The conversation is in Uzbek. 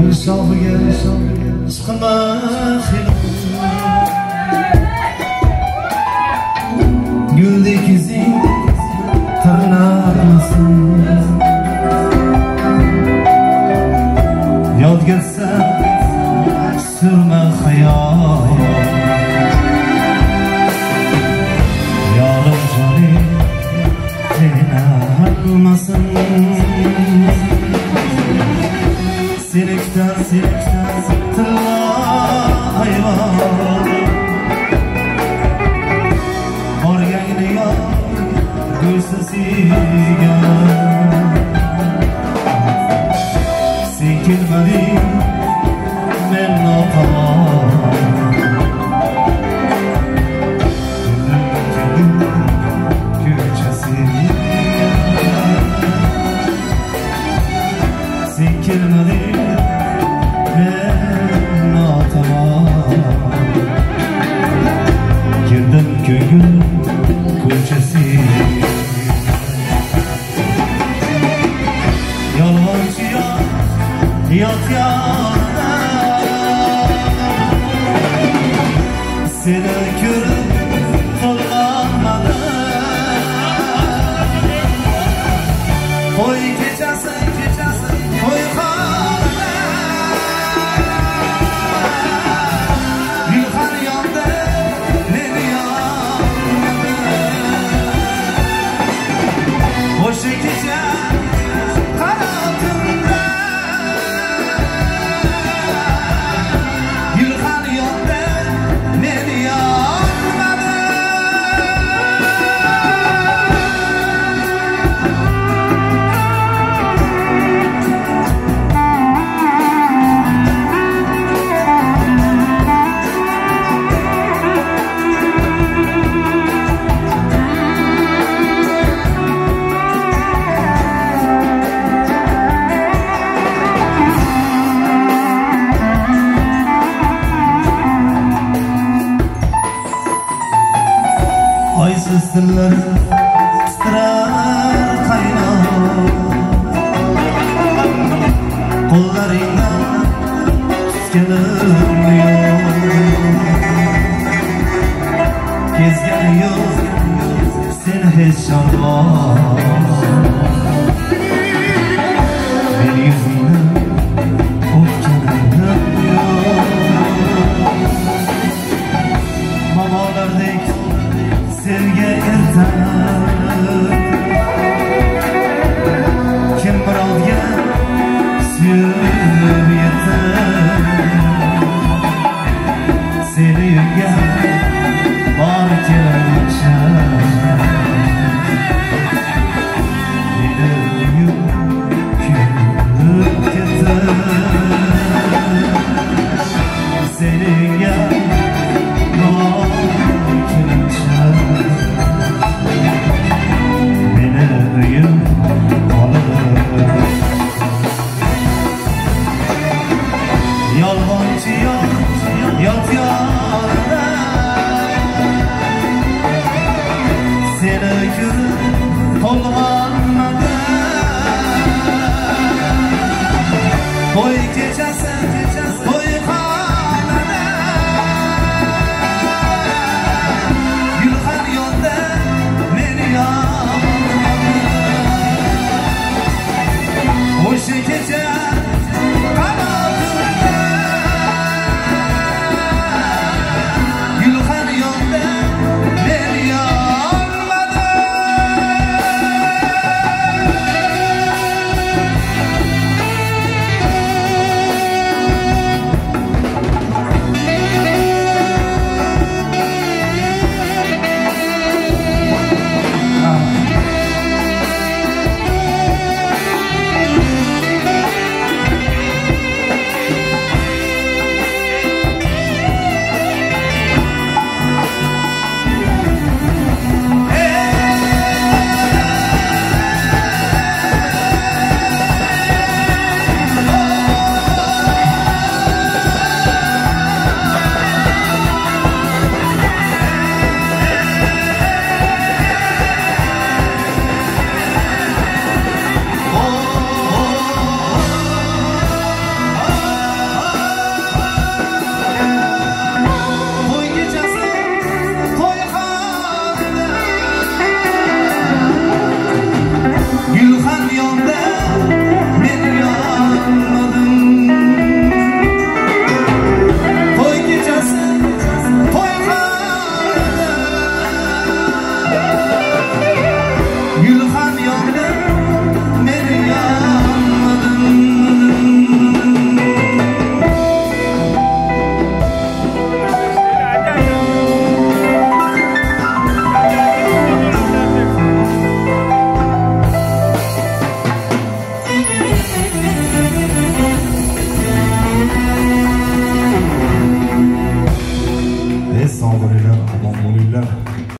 insofga siqilma guldek izing tirnaqmasin yodga sirma hayot. Silikten silikten siktirla hayvanı Morgangni yo gulsa sigan Sen kelmading men notamam Yat yanına Seni görüp zorlanmadan Koy sensiz diller titrar qaynar qo'llaringdan tutganim yo'q kezgan yo'l seni hech shamol gülüm koluma